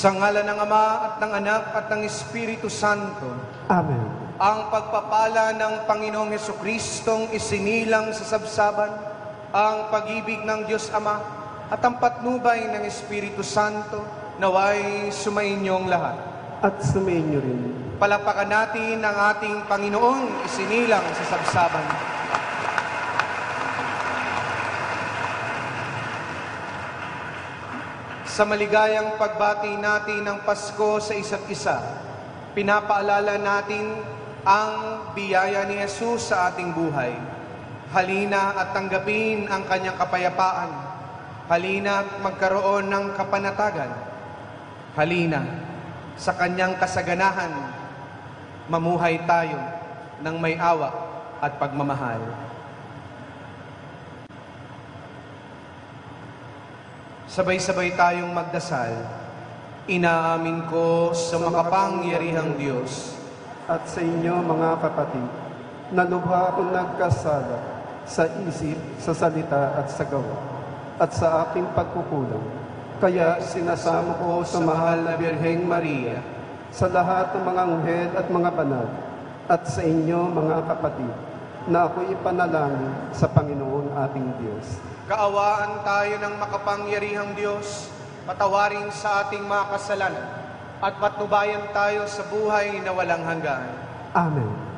Sa ngala ng Ama at ng Anak at ng Espiritu Santo, Amen. ang pagpapala ng Panginoong Heso Kristong isinilang sa sabsaban, ang pag-ibig ng Diyos Ama at ang patnubay ng Espiritu Santo naway sumainyong lahat. At sumayin niyo rin. Palapakan natin ang ating Panginoong isinilang sa sabsaban. Sa maligayang pagbati natin ng Pasko sa isa't isa, pinapaalala natin ang biyaya ni Jesus sa ating buhay. Halina at tanggapin ang kanyang kapayapaan. Halina at magkaroon ng kapanatagan. Halina sa kanyang kasaganahan, mamuhay tayo ng may awa at pagmamahal. Sabay-sabay tayong magdasal. Inaamin ko sa makapangyarihang Diyos At sa inyo mga kapatid, nalubha akong nagkasala sa isip, sa salita at sa gawa, at sa aking pagkukulang. Kaya sinasamo ko sa mahal na Birheng Maria, sa lahat ng mga anghel at mga banal, at sa inyo mga kapatid, na ako'y ipanalangin sa Panginoon ating Diyos. Kaawaan tayo ng makapangyarihang Diyos, patawarin sa ating mga kasalanan, at patnubayan tayo sa buhay na walang hanggan. Amen.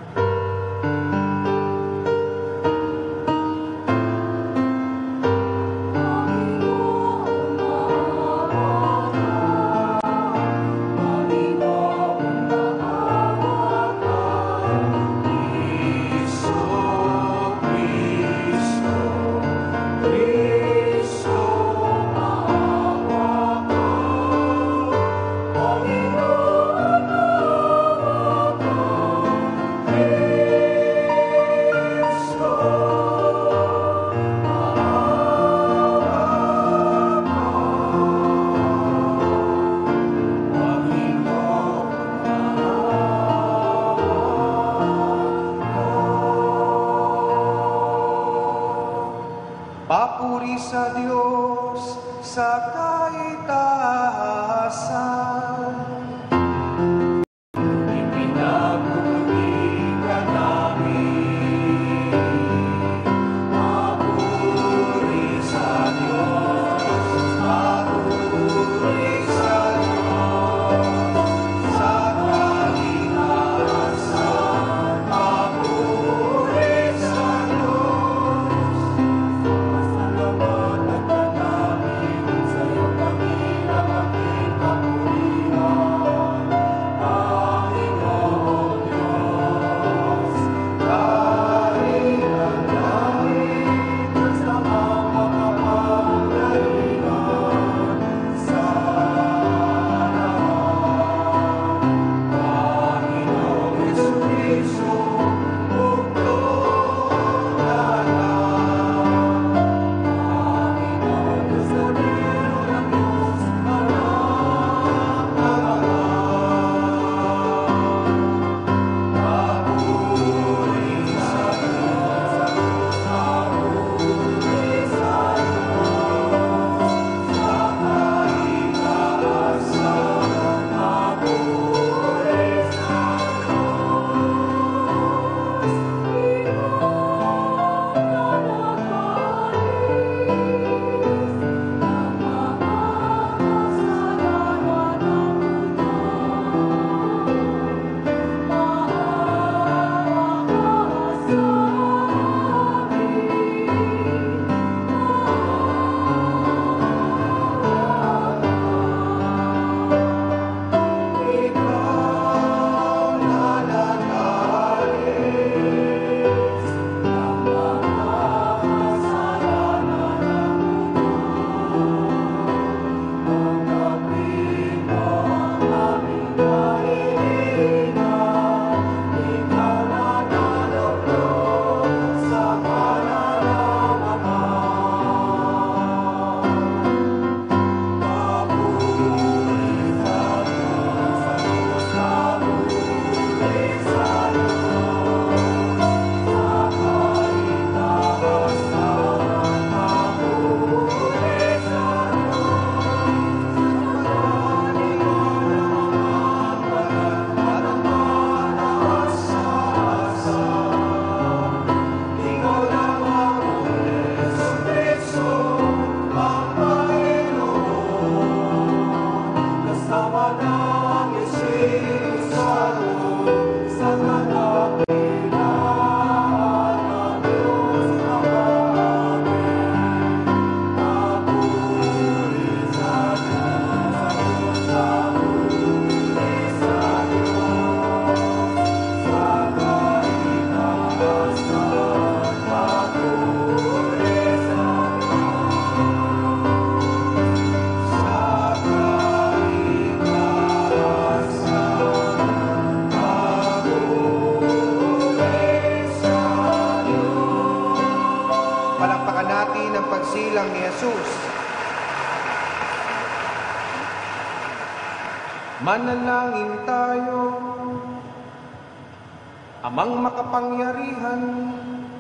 Amang makapangyarihan,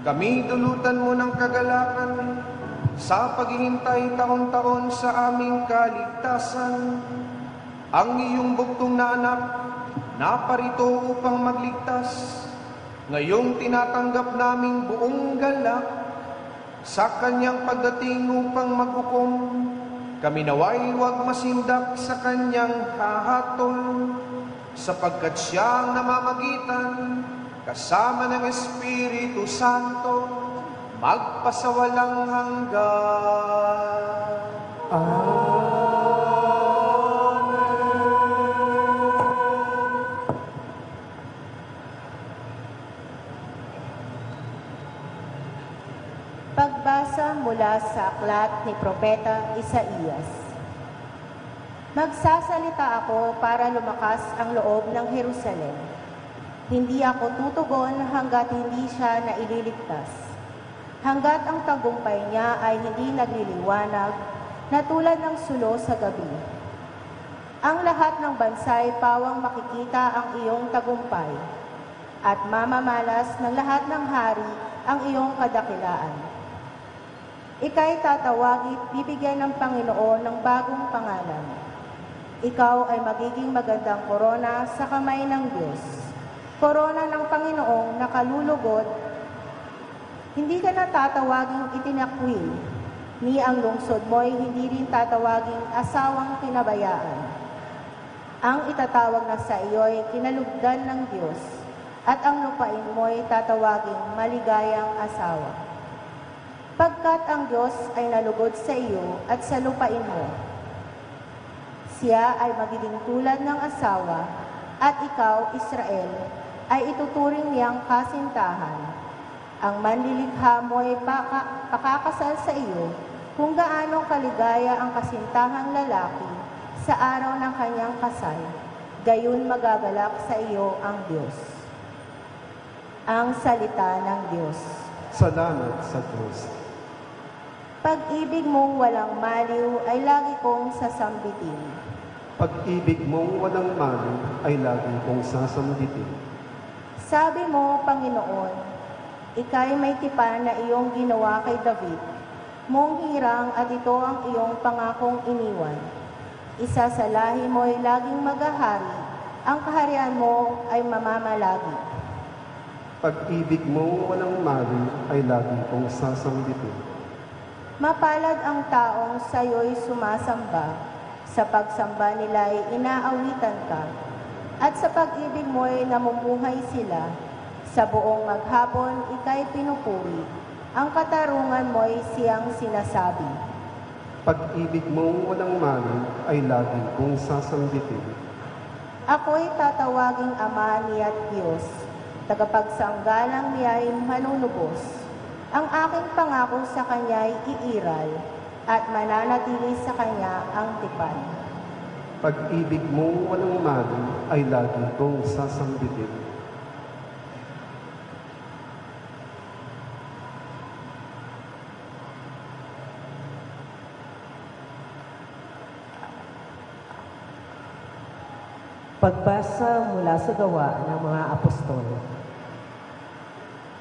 kami dulutan mo ng kagalakan sa paghihintay taon-taon sa aming kaligtasan. Ang iyong buktong na anak, naparito upang magligtas. Ngayong tinatanggap naming buong galak sa kanyang pagdating upang maghukom. Kami naway huwag masindak sa kanyang hahatol sapagkat siya ang namamagitan kasama ng Espiritu Santo magpasawalang hanggan. Pagbasa mula sa aklat ni Propeta Isaías. Magsasalita ako para lumakas ang loob ng Jerusalem. Hindi ako tutugon hanggat hindi siya naililigtas. Hanggat ang tagumpay niya ay hindi nagliliwanag na tulad ng sulo sa gabi. Ang lahat ng bansay pawang makikita ang iyong tagumpay at mamamalas ng lahat ng hari ang iyong kadakilaan. Ika'y tatawagit, bibigyan ng Panginoon ng bagong pangalan. Ikaw ay magiging magandang korona sa kamay ng Diyos. Korona ng Panginoong nakalulugod. Hindi ka na tatawaging itinakwil, ni ang lungsod mo'y hindi rin tatawaging asawang pinabayaan. Ang itatawag na sa iyo'y kinalugdan ng Diyos, at ang lupain mo'y tatawaging maligayang asawa. Pagkat ang Diyos ay nalugod sa iyo at sa lupain mo. Siya ay magiging tulad ng asawa at ikaw, Israel, ay ituturing niyang kasintahan. Ang manlilikha mo ay paka, pakakasal sa iyo kung gaano kaligaya ang kasintahang lalaki sa araw ng kanyang kasal. Gayon magagalak sa iyo ang Diyos. Ang salita ng Diyos. Salamat sa Diyos. Pag-ibig mong walang maliw ay lagi kong sasambitin. Pag-ibig mong walang mali ay lagi kong sasambitin. Sabi mo, Panginoon, ikay may tipan na iyong ginawa kay David. Mong hirang at ito ang iyong pangakong iniwan. Isa sa lahi mo ay laging maghahari, ang kaharian mo ay mamamalagi. Pag-ibig mong walang mali ay lagi kong sasambitin. Mapalad ang taong sa'yo'y sumasamba, sa pagsamba nila ay inaawitan ka, at sa pag-ibig mo'y namumuhay sila, sa buong maghapon ika'y pinupuri, ang katarungan mo'y siyang sinasabi. Pag-ibig mong walang mali ay lagi kong sasambitin. Ako'y tatawaging Ama niya't Diyos, tagapagsanggalang niya'y manunubos. Ang aking pangako sa Kanya'y iiral at mananatili sa Kanya ang tipan. Pag-ibig mong walang mali ay lagi kong sasambitin. Pagbasa mula sa gawa ng mga apostol.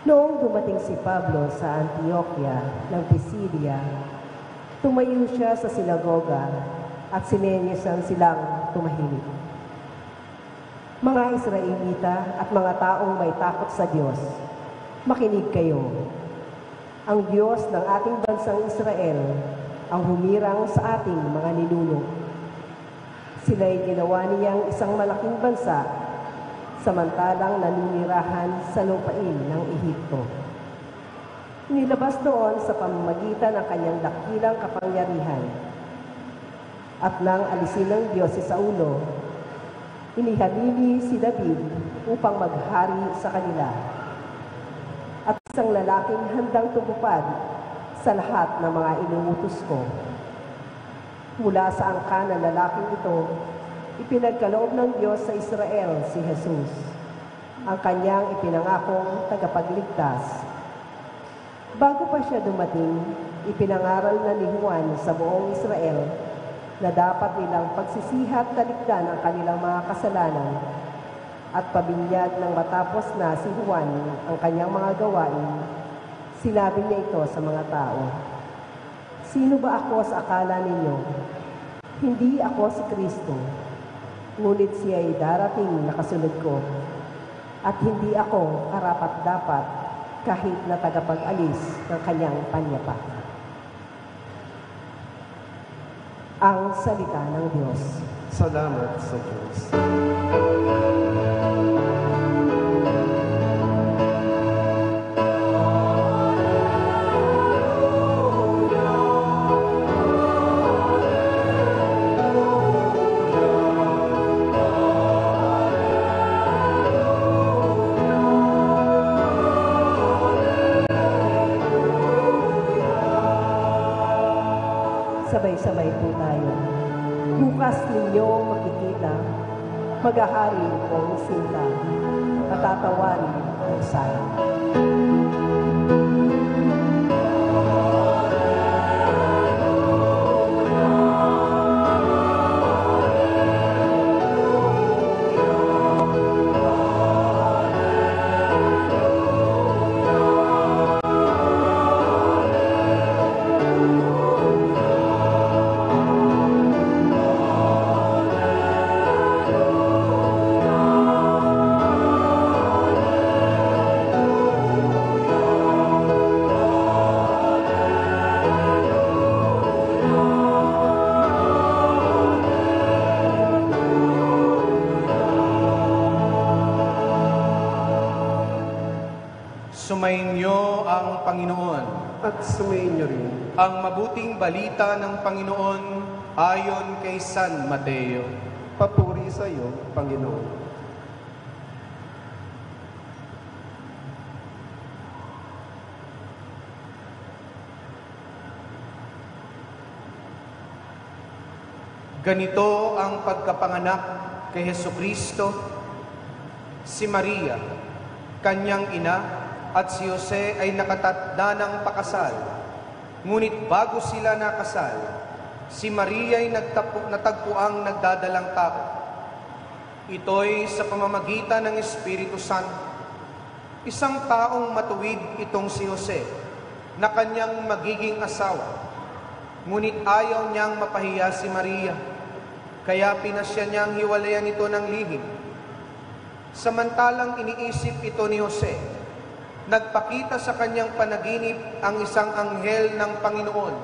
Noong dumating si Pablo sa Antioquia ng Pisidia, tumayo siya sa sinagoga at sinenyesang silang tumahimik. Mga Israelita at mga taong may takot sa Diyos, makinig kayo. Ang Diyos ng ating bansang Israel ang humirang sa ating mga ninuno. Sila'y ginawa niyang isang malaking bansa samantalang naninirahan sa lupain ng Ehipto. Nilabas doon sa pamamagitan ng kanyang dakilang kapangyarihan. At nang alisin ng Diyos si Saulo, inihalili si David upang maghari sa kanila. At isang lalaking handang tumupad sa lahat ng mga inuutos ko. Mula sa angka ng lalaking ito, ipinagkaloob ng Diyos sa Israel si Jesus, ang kanyang ipinangakong tagapagligtas. Bago pa siya dumating, ipinangaral na ni Juan sa buong Israel na dapat nilang pagsisihat talikdan ang kanilang mga kasalanan at pabinyag ng matapos na si Juan ang kanyang mga gawain, sinabi niya ito sa mga tao. Sino ba ako sa akala ninyo? Hindi ako si Kristo, ngunit siya ay darating na kasunod ko. At hindi ako karapat-dapat kahit na tagapag-alis ng kanyang panyapak. Ang salita ng Diyos. Salamat sa Diyos. At niyo rin Ang mabuting balita ng Panginoon ayon kay San Mateo. papuri sa iyo, Panginoon. Ganito ang pagkapanganak kay Heso Kristo, si Maria, kanyang ina, at si Jose ay nakatatda ng pakasal. Ngunit bago sila nakasal, si Maria ay nagtapu, natagpuang nagdadalang tao. Ito'y sa pamamagitan ng Espiritu Santo. Isang taong matuwid itong si Jose, na kanyang magiging asawa. Ngunit ayaw niyang mapahiya si Maria, kaya pinasya niyang hiwalayan ito ng lihim. Samantalang iniisip ito ni Jose, nagpakita sa kanyang panaginip ang isang anghel ng Panginoon.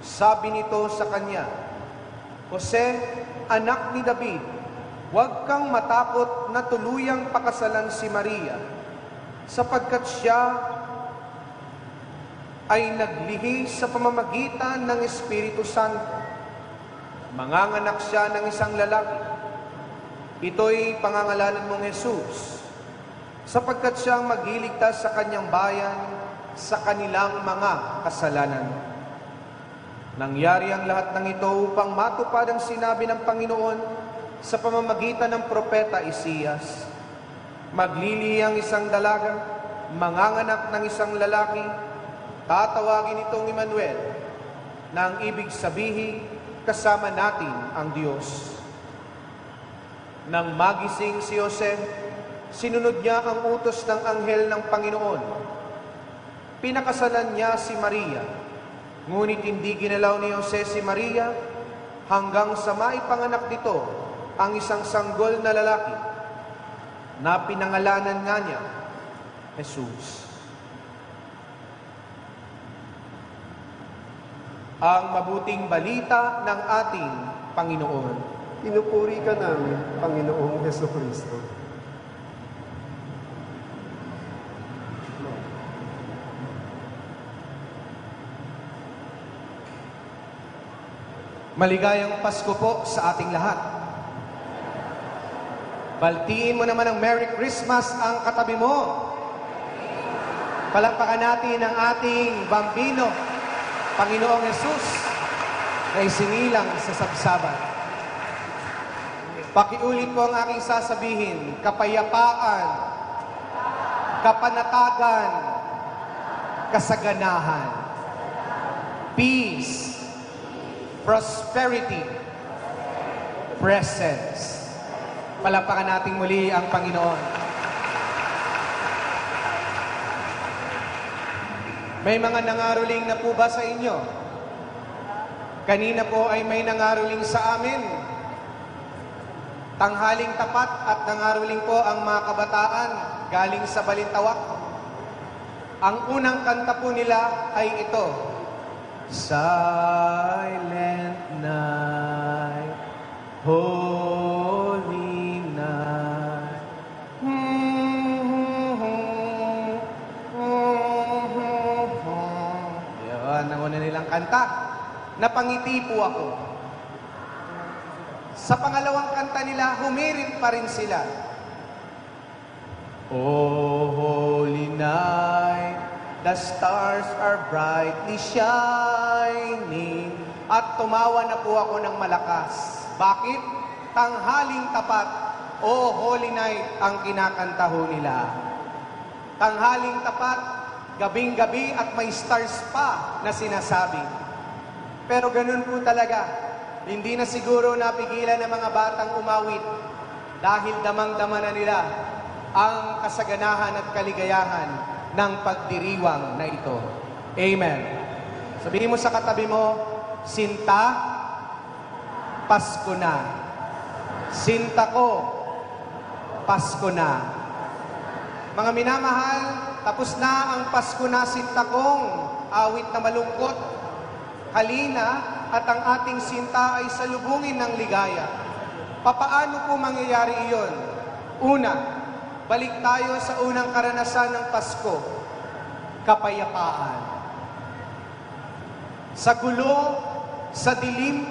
Sabi nito sa kanya, Jose, anak ni David, huwag kang matakot na tuluyang pakasalan si Maria, sapagkat siya ay naglihi sa pamamagitan ng Espiritu Santo. Manganganak siya ng isang lalaki. Ito'y pangangalanan mong Jesus, sapagkat siyang magliligtas sa kanyang bayan sa kanilang mga kasalanan. Nangyari ang lahat ng ito upang matupad ang sinabi ng Panginoon sa pamamagitan ng propeta Isiyas. Maglilihi ang isang dalaga, manganganak ng isang lalaki, tatawagin itong Emmanuel, na ang ibig sabihin, kasama natin ang Diyos. Nang magising si Jose, sinunod niya ang utos ng anghel ng Panginoon. Pinakasalan niya si Maria, ngunit hindi ginalaw ni Jose si Maria hanggang sa maipanganak nito ang isang sanggol na lalaki na pinangalanan nga niya, Jesus. Ang mabuting balita ng ating Panginoon. Pinupuri ka namin, Panginoong Heso Kristo. Maligayang Pasko po sa ating lahat. Baltiin mo naman ng Merry Christmas ang katabi mo. Palakpakan natin ang ating bambino, Panginoong Yesus, na isinilang sa sabsaban. Pakiulit po ang aking sasabihin, kapayapaan, kapanatagan, kasaganahan, peace, prosperity, presence. Palapakan natin muli ang Panginoon. May mga nangaruling na po ba sa inyo? Kanina po ay may nangaruling sa amin. Tanghaling tapat at nangaruling po ang mga kabataan galing sa Balintawak. Ang unang kanta po nila ay ito. Silent night, holy night. Yan, ang una nilang kanta. Napangiti po ako. Sa pangalawang kanta nila, humirit pa rin sila. Oh, holy night, the stars are brightly shining. At tumawa na po ako ng malakas. Bakit? Tanghaling tapat, oh holy night, ang kinakanta ho nila. Tanghaling tapat, gabing-gabi at may stars pa na sinasabi. Pero ganun po talaga. Hindi na siguro napigilan ng mga batang umawit dahil damang-dama na nila ang kasaganahan at kaligayahan ng pagdiriwang na ito. Amen. Sabihin mo sa katabi mo, Sinta, Pasko na. Sinta ko, Pasko na. Mga minamahal, tapos na ang Pasko na Sinta kong awit na malungkot. Halina at ang ating sinta ay salubungin ng ligaya. Papaano po mangyayari iyon? Una, balik tayo sa unang karanasan ng Pasko, kapayapaan. Sa gulo, sa dilim,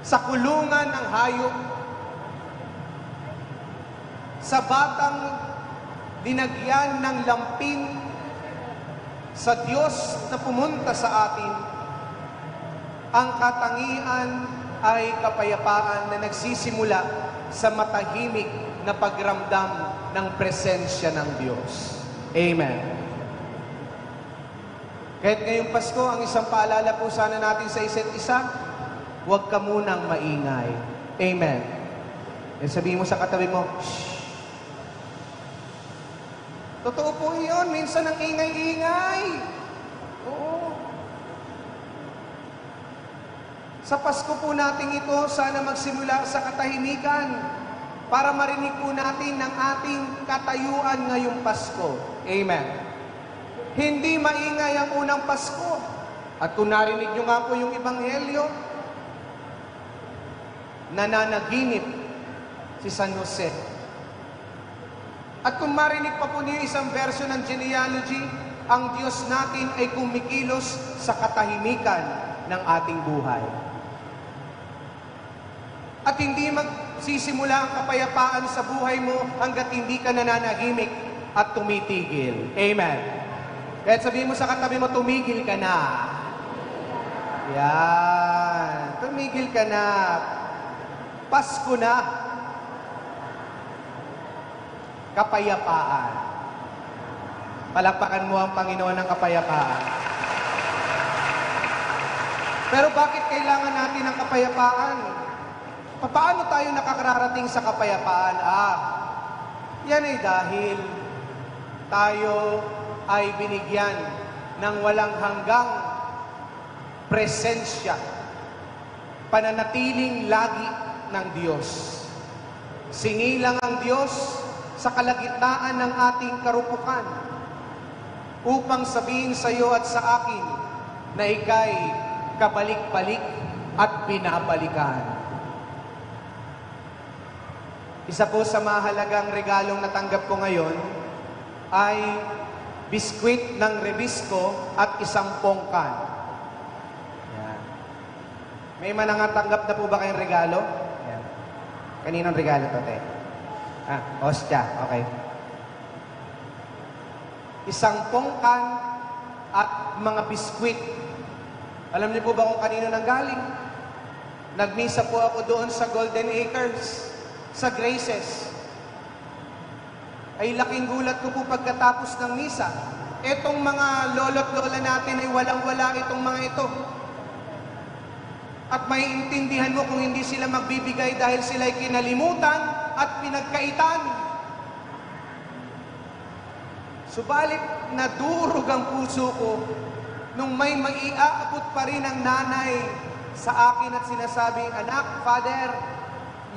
sa kulungan ng hayop, sa batang dinagyan ng lampin, sa Diyos na pumunta sa atin, ang katangian ay kapayapaan na nagsisimula sa matahimik na pagramdam ng presensya ng Diyos. Amen. Kahit ngayong Pasko, ang isang paalala po sana natin sa isa't isa, huwag ka munang maingay. Amen. And sabihin mo sa katabi mo, Shh. Totoo po yun. Minsan ang ingay-ingay. Oo. Sa Pasko po natin ito, sana magsimula sa katahimikan para marinig po natin ng ating katayuan ngayong Pasko. Amen. Hindi maingay ang unang Pasko. At kung narinig nyo nga po yung Ebanghelyo, nananaginip si San Jose. At kung marinig pa po niyo isang verso ng genealogy, ang Diyos natin ay kumikilos sa katahimikan ng ating buhay. At hindi magsisimula ang kapayapaan sa buhay mo hanggat hindi ka nananahimik at tumitigil. Amen. Kaya sabihin mo sa katabi mo, tumigil ka na. Yan. Tumigil ka na. Pasko na kapayapaan. Palakpakan mo ang Panginoon ng kapayapaan. Pero bakit kailangan natin ng kapayapaan? Paano tayo nakakararating sa kapayapaan? Ah, yan ay dahil tayo ay binigyan ng walang hanggang presensya, pananatiling lagi ng Diyos. Singilang ang Diyos sa kalagitnaan ng ating karupukan upang sabihin sa iyo at sa akin na ikay kabalik-balik at binabalikan. Isa po sa mahalagang regalong natanggap ko ngayon ay biskwit ng Rebisco at isang pongkan. Yan. May manangatanggap na po ba kayong regalo? Yan. Kaninong regalo to, te? Ah, ostya. Okay. Isang pongkan at mga biskwit. Alam niyo po ba kung kanino nang galing? Nagmisa po ako doon sa Golden Acres, sa Graces. Ay laking gulat ko po pagkatapos ng misa. Itong mga lolo't lola natin ay walang-wala itong mga ito. At may intindihan mo kung hindi sila magbibigay dahil sila ay kinalimutan at pinagkaitan. Subalit nadurog ang puso ko nung may maiaabot pa rin ang nanay sa akin at sinasabing, Anak, Father,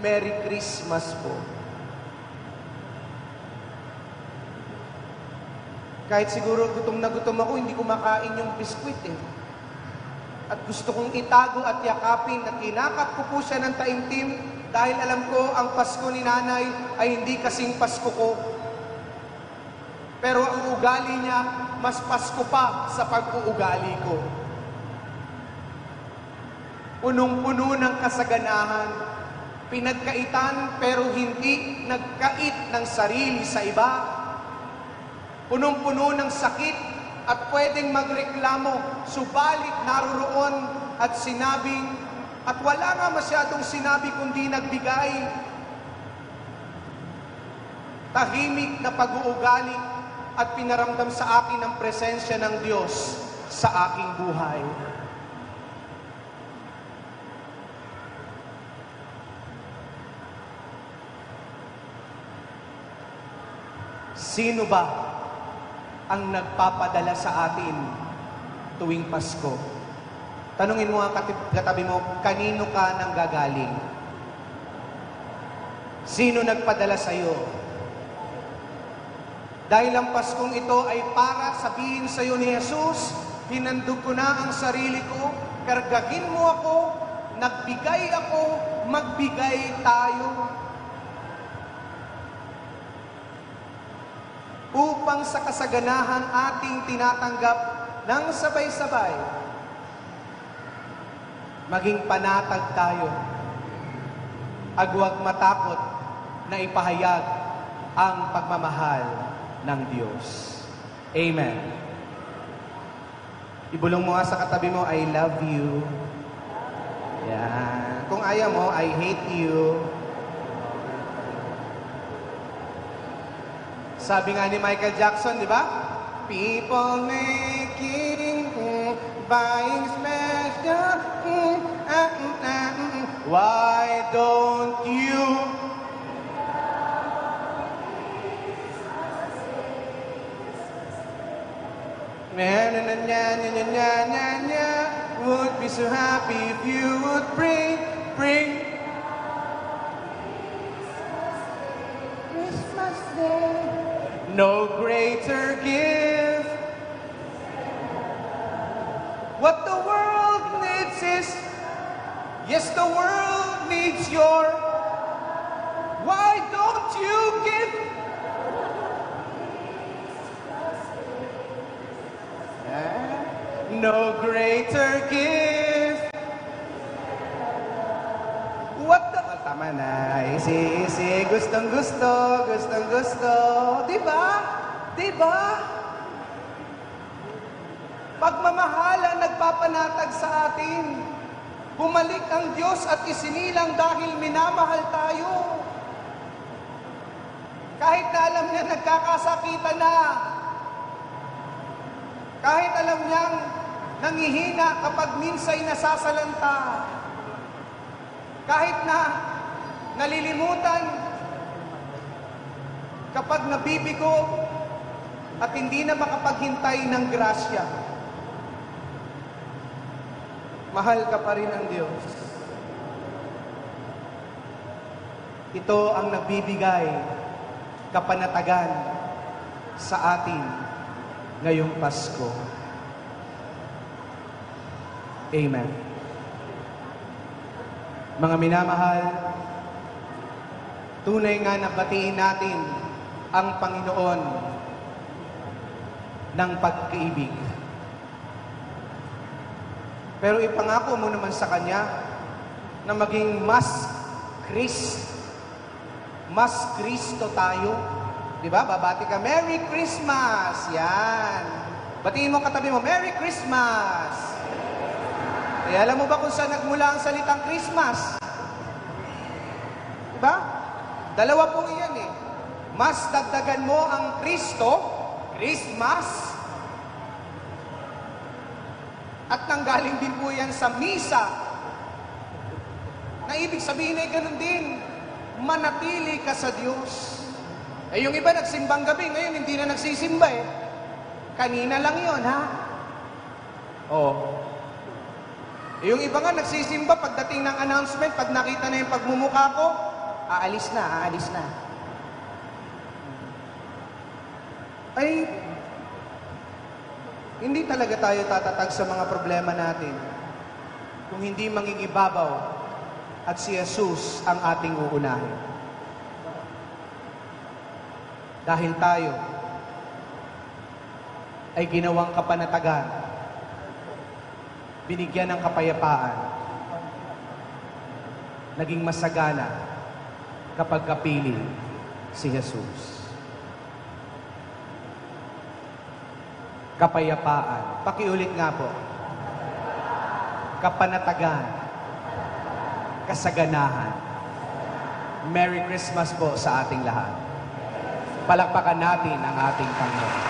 Merry Christmas po. Kahit siguro gutom na gutom ako, hindi ko makain yung biskwit eh. At gusto kong itago at yakapin at kinakap ko po siya ng taimtim dahil alam ko ang Pasko ni nanay ay hindi kasing Pasko ko. Pero ang ugali niya, mas Pasko pa sa pag-uugali ko. Punong-puno ng kasaganahan, pinagkaitan pero hindi nagkait ng sarili sa iba. Punong-puno ng sakit at pwedeng magreklamo, subalit naroroon at sinabing, at wala nga masyadong sinabi kundi nagbigay. Tahimik na pag-uugali at pinaramdam sa akin ang presensya ng Diyos sa aking buhay. Sino ba ang nagpapadala sa atin tuwing Pasko? Tanungin mo ang katabi mo, kanino ka nang gagaling? Sino nagpadala sa iyo? Dahil ang Paskong ito ay para sabihin sa iyo ni Jesus, hinandog ko na ang sarili ko, kargagin mo ako, nagbigay ako, magbigay tayo. Upang sa kasaganahan ating tinatanggap ng sabay-sabay, maging panatag tayo. Agwag matakot na ipahayag ang pagmamahal ng Diyos. Amen. Ibulong mo nga sa katabi mo, I love you. Yan. Kung ayaw mo, I hate you. Sabi nga ni Michael Jackson, di ba? People making mm, buying special mm, ah. Mm, ah mm, mm. Why don't you Would be so happy if you would bring, bring No greater gift. What the world needs is, yes, the world needs your. Why don't you give? Eh? No greater gift. Tama na. Easy, easy. Gustong gusto, gustong gusto. Di ba? Di ba? Pagmamahal ang nagpapanatag sa atin. Bumalik ang Diyos at isinilang dahil minamahal tayo. Kahit na alam niya nagkakasakitan na. Kahit alam niyang nangihina kapag minsay nasasalanta. Kahit na nalilimutan kapag nabibigo at hindi na makapaghintay ng grasya. Mahal ka pa rin ng Diyos. Ito ang nagbibigay kapanatagan sa atin ngayong Pasko. Amen. Mga minamahal, tunay nga na batiin natin ang Panginoon ng pagkaibig. Pero ipangako mo naman sa Kanya na maging mas Chris, mas Kristo tayo. Di ba? Babati ka, Merry Christmas! Yan. Batiin mo katabi mo, Merry Christmas! Eh, alam mo ba kung saan nagmula ang salitang Christmas? Dalawa po iyan eh. Mas dagdagan mo ang Kristo, Christmas, At nanggaling din po yan sa misa. Na ibig sabihin ay ganun din. Manatili ka sa Diyos. Eh yung iba nagsimbang gabi, ngayon hindi na nagsisimba eh. Kanina lang yon ha? Oh. Eh, yung iba nga nagsisimba pagdating ng announcement, pag nakita na yung pagmumukha ko, aalis na, aalis na. Ay, hindi talaga tayo tatatag sa mga problema natin kung hindi mangingibabaw at si Jesus ang ating uunahin. Dahil tayo ay ginawang kapanatagan, binigyan ng kapayapaan, naging masagana kapag kapili si Jesus. Kapayapaan. Pakiulit nga po. Kapanatagan. Kasaganahan. Merry Christmas po sa ating lahat. Palakpakan natin ang ating Panginoon.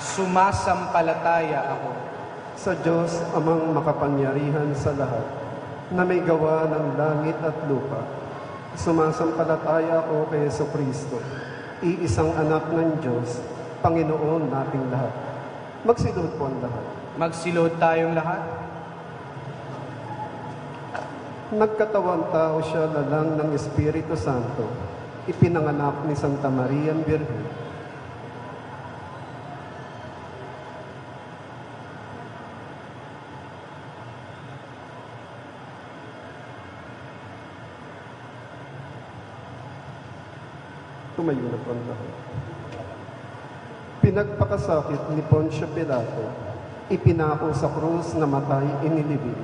Sumasampalataya ako sa Diyos amang makapangyarihan sa lahat, na may gawa ng langit at lupa. Sumasampalataya ako kay Yeso Kristo, iisang anak ng Diyos, Panginoon nating lahat. Magsilod po ang lahat. Magsilod tayong lahat. Nagkatawang tao siya lalang ng Espiritu Santo, ipinanganak ni Santa Maria ang Tumayo na lahat. Pinagpakasakit ni Poncio Pilato, ipinako sa krus na matay inilibing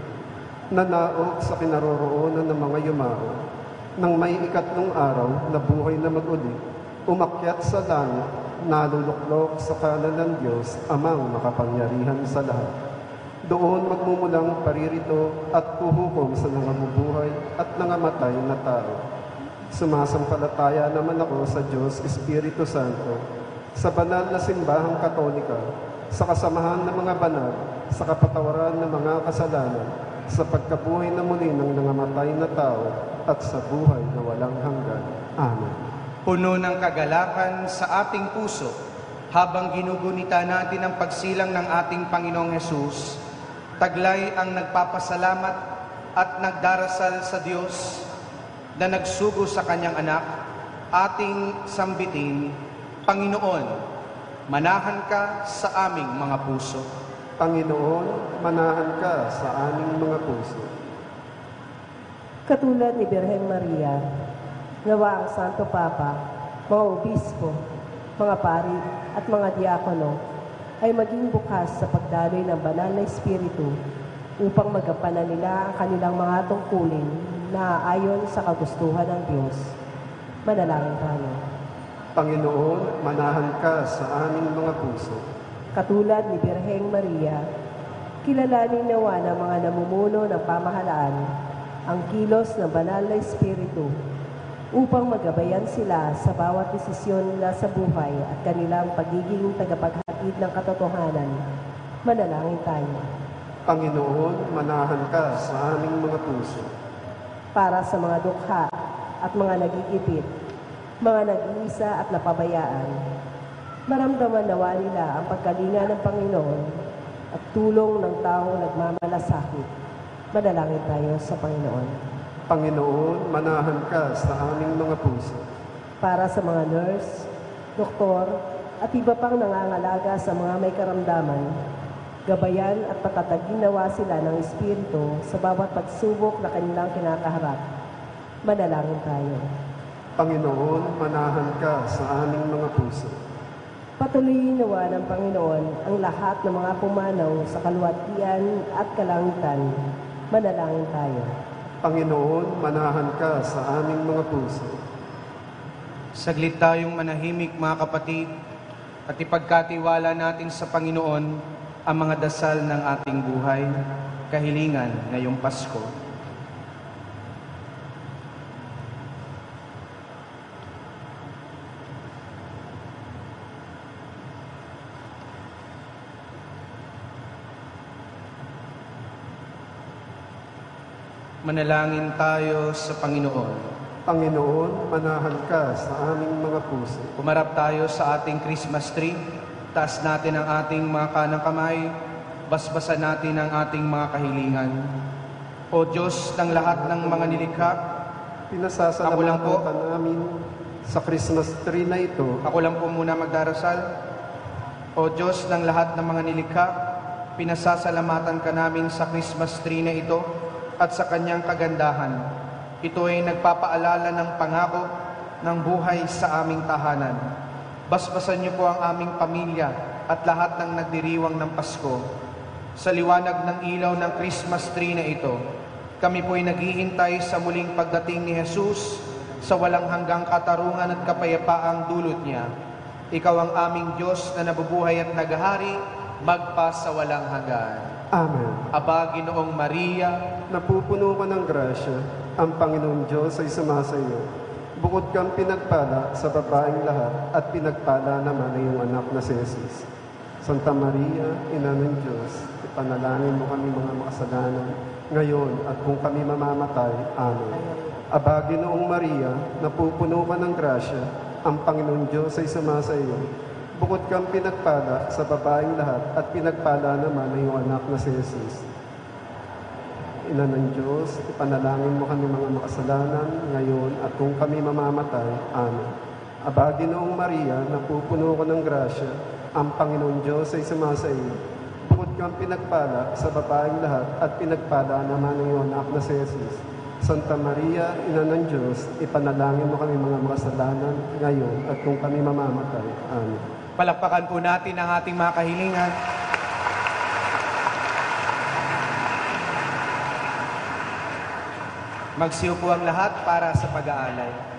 nanaog sa kinaroroonan ng mga yumao, nang may ikatlong araw na buhay na maguli, umakyat sa langit, naluluklok sa kanan ng Diyos, amang makapangyarihan sa lahat. Doon magmumulang paririto at huhukom sa nangamubuhay at nangamatay na tao. Sumasampalataya naman ako sa Diyos Espiritu Santo, sa banal na simbahang katolika, sa kasamahan ng mga banal, sa kapatawaran ng mga kasalanan, sa pagkabuhay na muli ng nangamatay na tao at sa buhay na walang hanggan. Amen. Puno ng kagalakan sa ating puso habang ginugunita natin ang pagsilang ng ating Panginoong Yesus, taglay ang nagpapasalamat at nagdarasal sa Diyos na nagsugo sa kanyang anak, ating sambitin, Panginoon, manahan ka sa aming mga puso. Panginoon, manahan ka sa aming mga puso. Katulad ni Birhen Maria, nawa ang Santo Papa, mga obispo, mga pari at mga diakono ay maging bukas sa pagdaloy ng banal na Espiritu upang magampanan nila ang kanilang mga tungkulin na ayon sa kagustuhan ng Diyos. Manalangin tayo. Panginoon, manahan ka sa aming mga puso. Katulad ni Birheng Maria, kilalanin nawa ng mga namumuno ng pamahalaan ang kilos ng banal na Espiritu upang magabayan sila sa bawat desisyon nila sa buhay at kanilang pagiging tagapaghatid ng katotohanan. Manalangin tayo. Panginoon, manahan ka sa aming mga puso. Para sa mga dukha at mga nagigipit, mga nag-iisa at napabayaan, maramdaman nawa nila ang pagkalinga ng Panginoon at tulong ng taong nagmamalasakit. Manalangin tayo sa Panginoon. Panginoon, manahan ka sa aming mga puso. Para sa mga nurse, doktor, at iba pang nangangalaga sa mga may karamdaman, gabayan at patatagin nawa sila ng Espiritu sa bawat pagsubok na kanilang kinakaharap. Manalangin tayo. Panginoon, manahan ka sa aming mga puso. Patuloyin nawa ng Panginoon ang lahat ng mga pumanaw sa kaluwatian at kalangitan. Manalangin tayo. Panginoon, manahan ka sa aming mga puso. Saglit tayong manahimik mga kapatid at ipagkatiwala natin sa Panginoon ang mga dasal ng ating buhay, kahilingan ngayong Pasko. Manalangin tayo sa Panginoon. Panginoon, manahal ka sa aming mga puso. Kumarap tayo sa ating Christmas tree Taas natin ang ating mga kanang kamay. Basbasan natin ang ating mga kahilingan. O Diyos ng lahat ng mga nilikha, Ako lang Pinasasalamatan po. namin sa Christmas tree na ito Ako lang po muna magdarasal. O Diyos ng lahat ng mga nilikha, pinasasalamatan ka namin sa Christmas tree na ito at sa kanyang kagandahan. Ito ay nagpapaalala ng pangako ng buhay sa aming tahanan. Basbasan niyo po ang aming pamilya at lahat ng nagdiriwang ng Pasko. Sa liwanag ng ilaw ng Christmas tree na ito, kami po'y naghihintay sa muling pagdating ni Jesus sa walang hanggang katarungan at kapayapaang dulot niya. Ikaw ang aming Diyos na nabubuhay at naghahari, magpa sa walang hanggan. Amen. Aba, Ginoong Maria, Napupuno ka ng grasya, ang Panginoong Diyos ay sumasa iyo. Bukod kang pinagpala sa babaeng lahat at pinagpala naman ang iyong anak na si Jesus. Santa Maria, Ina ng Diyos, ipanalangin mo kami mga makasalanan, ngayon at kung kami mamamatay. Amen. Aba, Ginoong Maria, napupuno ka ng grasya, ang Panginoong Diyos ay sumasa iyo. Bukod kang pinagpala sa babaeng lahat at pinagpala naman ang iyong anak na si Jesus. Ina ng Diyos, ipanalangin mo kami mga makasalanan ngayon at kung kami mamamatay. Amen. Aba, Ginoong Maria, napupuno ka ng grasya, ang Panginoong Diyos ay sumasa iyo. Bukod kang pinagpala sa babaeng lahat at pinagpala naman ng iyong anak na si. Santa Maria, Ina ng Diyos, ipanalangin mo kami mga makasalanan ngayon at kung kami mamamatay. Amen. palakpakan po natin ang ating mga kahilingan. Magsiyo po ang lahat para sa pag-aalay.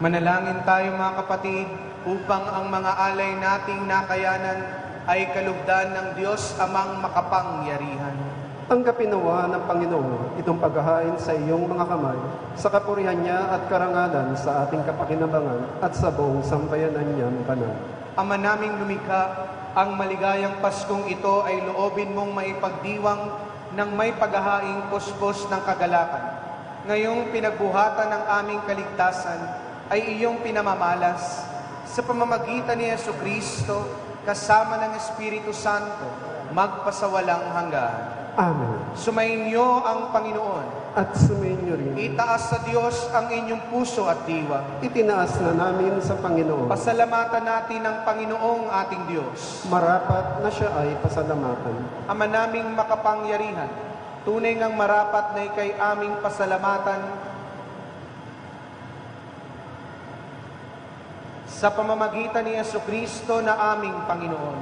Manalangin tayo mga kapatid upang ang mga alay nating nakayanan ay kalugdan ng Diyos amang makapangyarihan. Tanggapin nawa ng Panginoon itong paghahain sa iyong mga kamay, sa kapurihan niya at karangalan sa ating kapakinabangan at sa buong sambayanan niyang banal. Ama naming lumikha, ang maligayang Paskong ito ay loobin mong maipagdiwang ng may paghahaing puspos ng kagalakan. Ngayong pinagbuhatan ng aming kaligtasan ay iyong pinamamalas sa pamamagitan ni Yesu Kristo kasama ng Espiritu Santo magpasawalang hanggan. Amen. Sumainyo ang Panginoon. At sumainyo rin. Itaas sa Diyos ang inyong puso at diwa. Itinaas na namin sa Panginoon. Pasalamatan natin ang Panginoong ating Diyos. Marapat na siya ay pasalamatan. Ama naming makapangyarihan, tunay ngang marapat na ikay aming pasalamatan sa pamamagitan ni Yesu Kristo na aming Panginoon.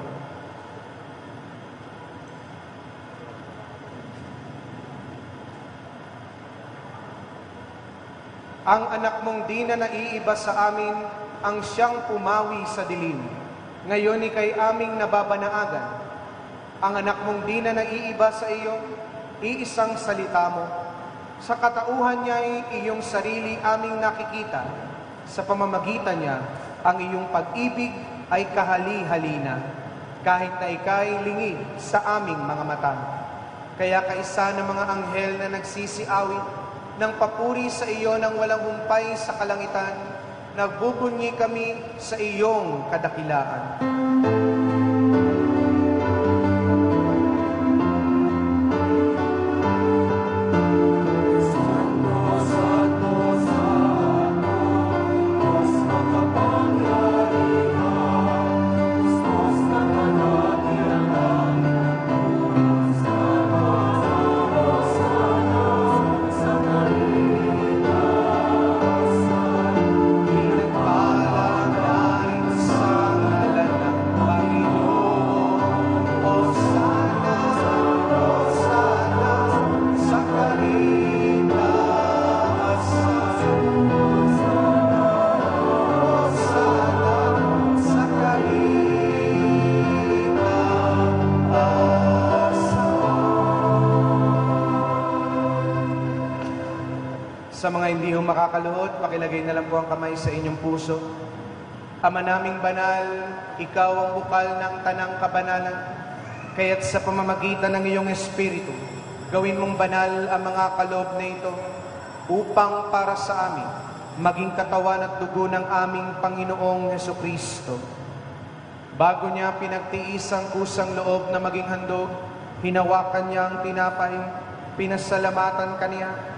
Ang anak mong di na naiiba sa amin ang siyang pumawi sa dilim. Ngayon ikay aming nababanaagan. Ang anak mong di na naiiba sa iyo, iisang salita mo. Sa katauhan niya ay iyong sarili aming nakikita. Sa pamamagitan niya, ang iyong pag-ibig ay kahali-halina. Kahit na ikay lingid sa aming mga mata. Kaya kaisa ng mga anghel na nagsisiawit ng papuri sa iyo ng walang humpay sa kalangitan, nagbubunyi kami sa iyong kadakilaan. Sa mga hindi ho makakaluhod, pakilagay na lang po ang kamay sa inyong puso. Ama naming banal, ikaw ang bukal ng tanang kabanalan, kaya't sa pamamagitan ng iyong Espiritu, gawin mong banal ang mga kaloob na ito upang para sa amin, maging katawan at dugo ng aming Panginoong Heso Kristo. Bago niya pinagtiis ang kusang loob na maging handog, hinawakan niya ang tinapay, pinasalamatan kaniya,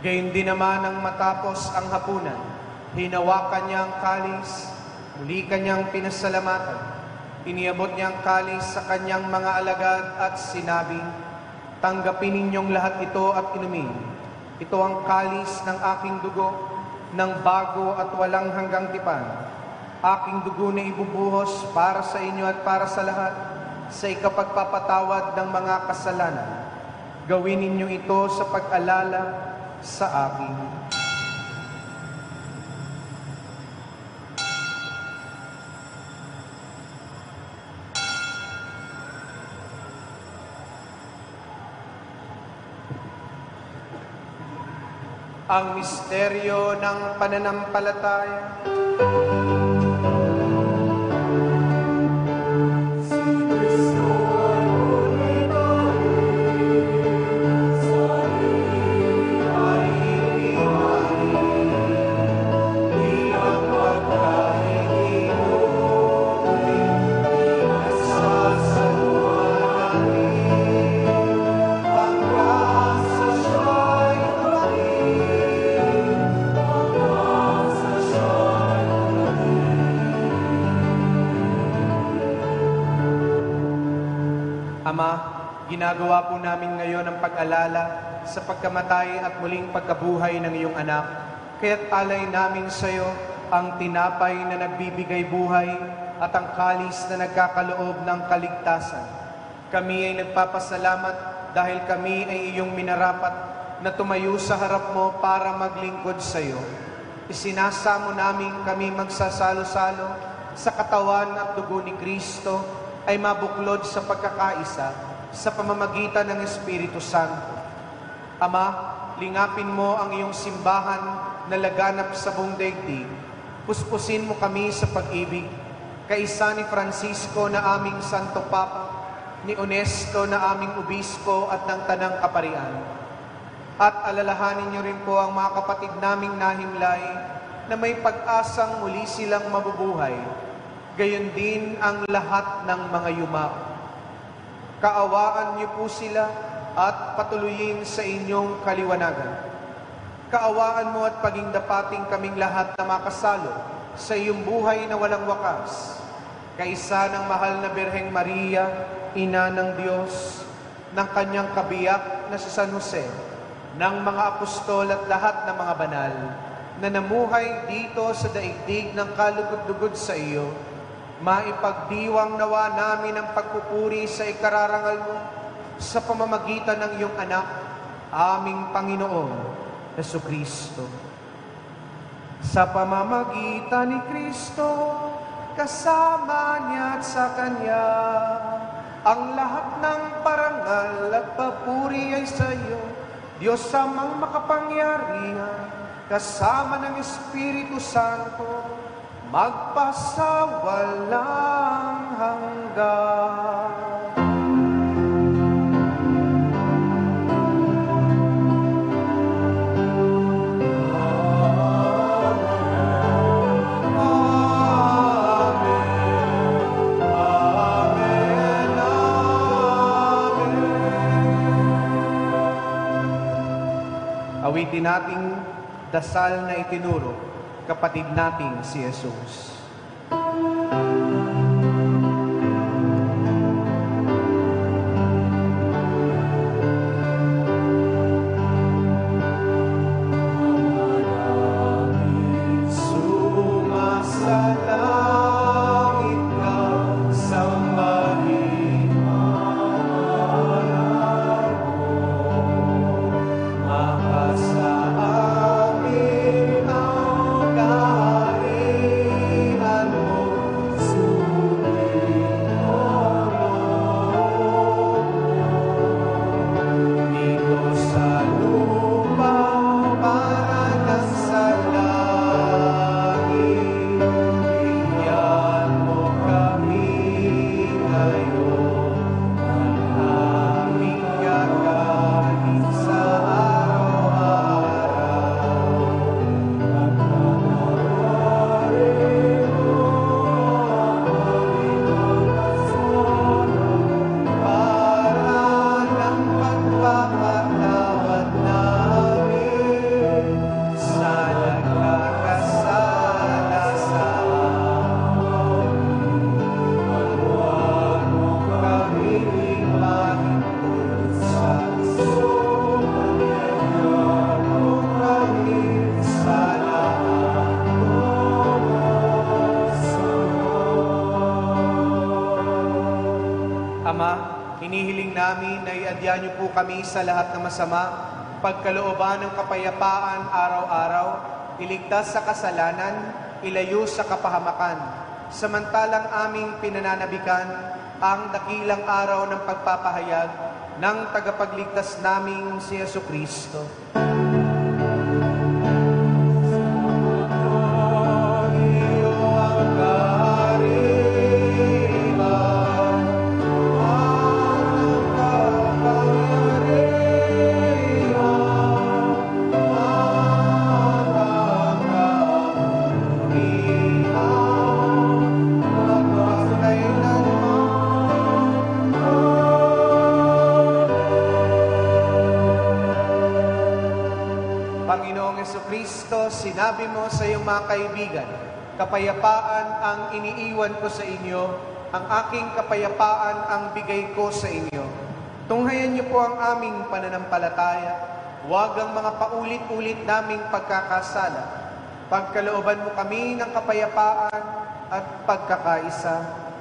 Gayun din naman ang matapos ang hapunan, hinawakan niya ang kalis, muli kanyang pinasalamatan, iniabot niya ang kalis sa kanyang mga alagad at sinabi, Tanggapin ninyong lahat ito at inumin. Ito ang kalis ng aking dugo, ng bago at walang hanggang tipan. Aking dugo na ibubuhos para sa inyo at para sa lahat, sa ikapagpapatawad ng mga kasalanan. Gawin ninyo ito sa pag-alala sa akin. Ang misteryo ng pananampalataya. Ginagawa po namin ngayon ang pag-alala sa pagkamatay at muling pagkabuhay ng iyong anak. Kaya't alay namin sa iyo ang tinapay na nagbibigay buhay at ang kalis na nagkakaloob ng kaligtasan. Kami ay nagpapasalamat dahil kami ay iyong minarapat na tumayo sa harap mo para maglingkod sa iyo. Isinasamo namin kami magsasalo-salo sa katawan at dugo ni Kristo ay mabuklod sa pagkakaisa sa pamamagitan ng Espiritu Santo. Ama, lingapin mo ang iyong simbahan na laganap sa buong daigdig. Puspusin mo kami sa pag-ibig. Kaisa ni Francisco na aming Santo Papa, ni Onesto na aming Obispo at ng Tanang Kaparian. At alalahanin niyo rin po ang mga kapatid naming nahimlay na may pag-asang muli silang mabubuhay. Gayon din ang lahat ng mga yumao. Kaawaan niyo po sila at patuloyin sa inyong kaliwanagan. Kaawaan mo at paging dapating kaming lahat na makasalo sa iyong buhay na walang wakas. Kaisa ng mahal na Birheng Maria, Ina ng Diyos, ng kanyang kabiyak na si San Jose, ng mga apostol at lahat ng mga banal, na namuhay dito sa daigdig ng kalugod-dugod sa iyo, maipagdiwang nawa namin ang pagpupuri sa ikararangal mo sa pamamagitan ng iyong anak, aming Panginoon, Yesu Kristo. Sa pamamagitan ni Kristo, kasama niya at sa Kanya, ang lahat ng parangal at papuri ay sa iyo, Diyos amang makapangyarihan, kasama ng Espiritu Santo, magpasawalang hanggan. Awitin nating dasal na itinuro, kapatid nating si Jesus. Namin na iadya niyo po kami sa lahat ng masama, pagkalooban ng kapayapaan araw-araw, iligtas sa kasalanan, ilayo sa kapahamakan, samantalang aming pinananabikan ang dakilang araw ng pagpapahayag ng tagapagligtas naming si Yesu Kristo. Kaibigan, kapayapaan ang iniiwan ko sa inyo, ang aking kapayapaan ang bigay ko sa inyo. Tunghayan niyo po ang aming pananampalataya. Huwag ang mga paulit-ulit naming pagkakasala. Pagkalooban mo kami ng kapayapaan at pagkakaisa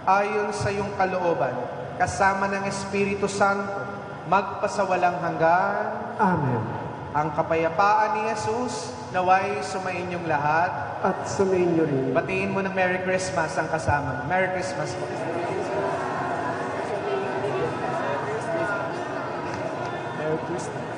ayon sa iyong kalooban, kasama ng Espiritu Santo, magpasawalang hanggan. Amen. Ang kapayapaan ni Jesus naway sumainyong lahat. At sumainyo rin. Batiin mo ng Merry Christmas ang kasama. Merry Christmas po. Merry Christmas.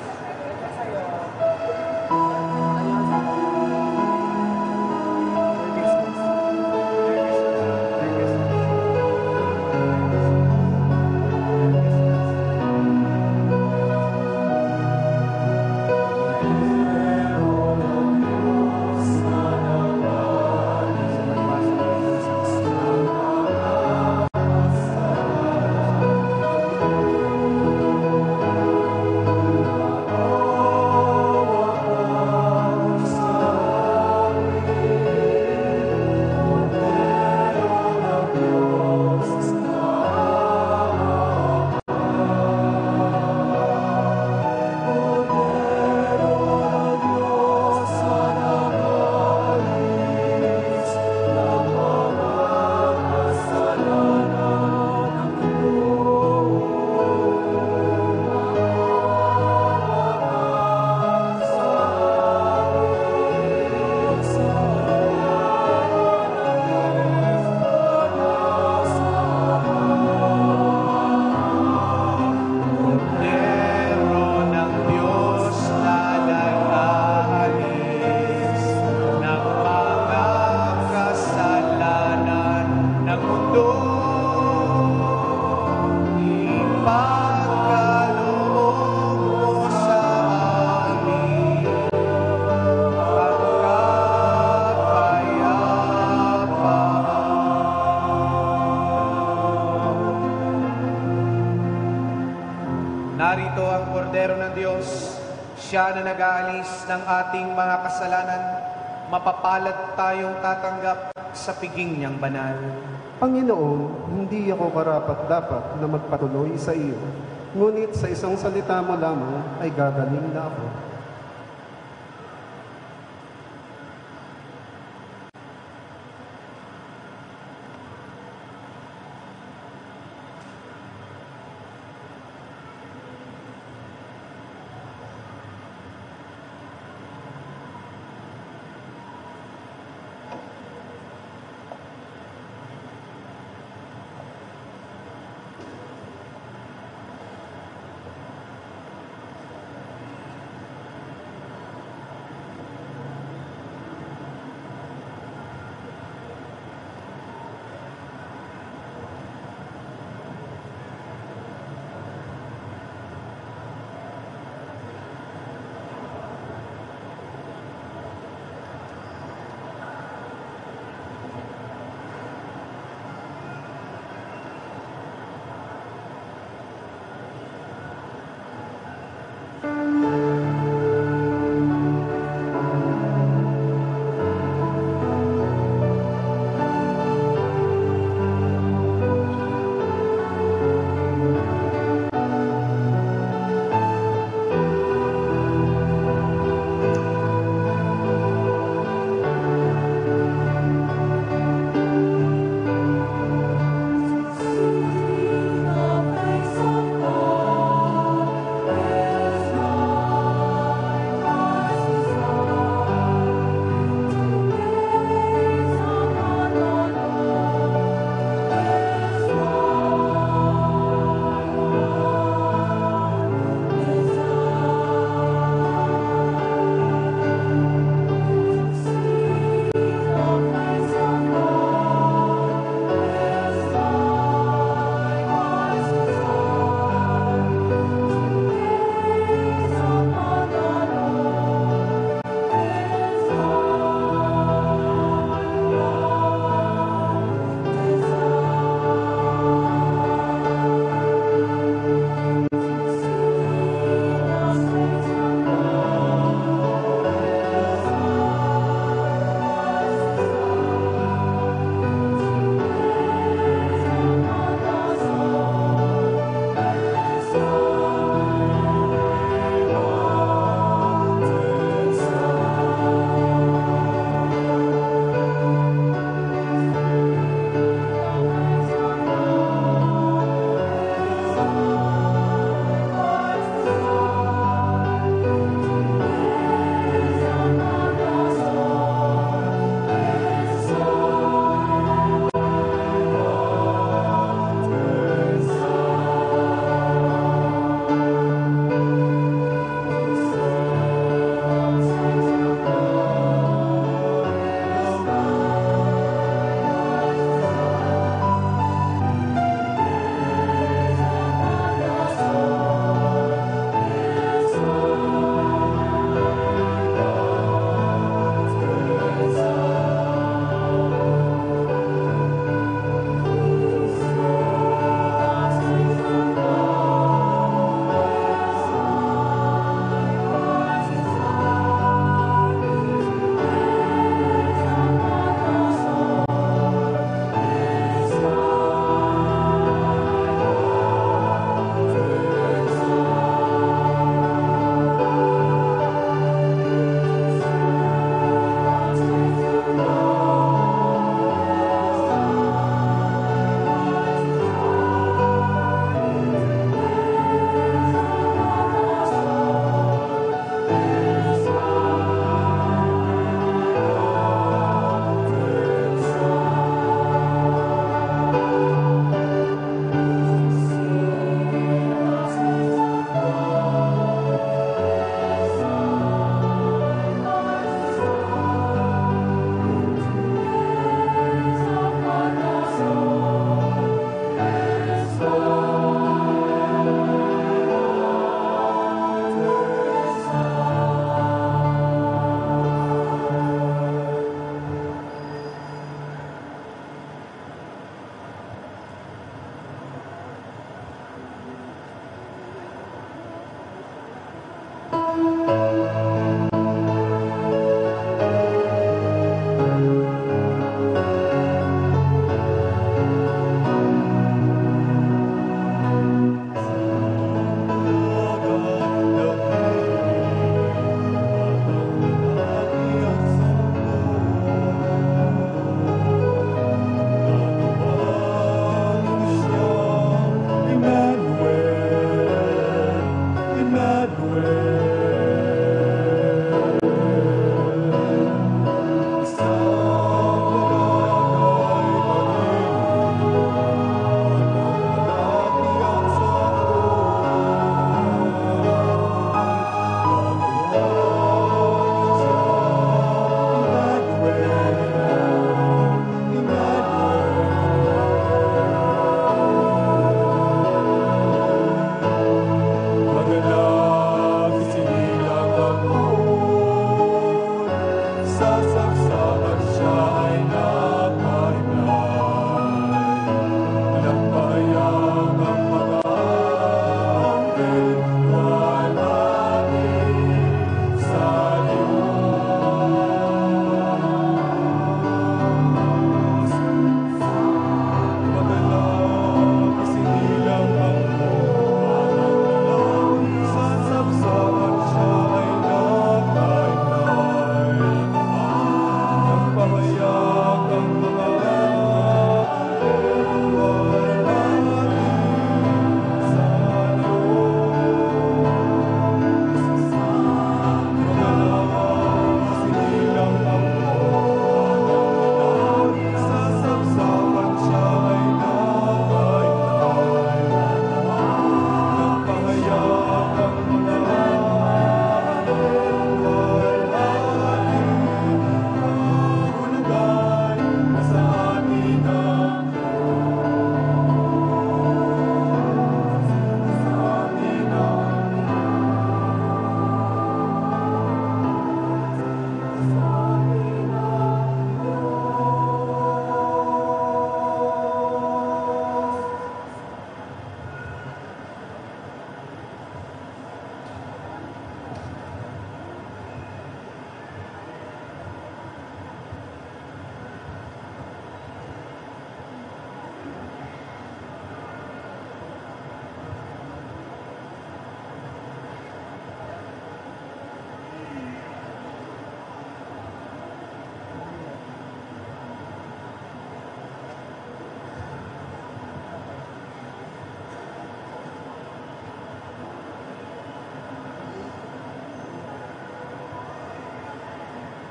Sa piging niyang banal. Panginoon, hindi ako karapat-dapat na magpatuloy sa iyo. Ngunit sa isang salita mo lamang ay gagaling na ako.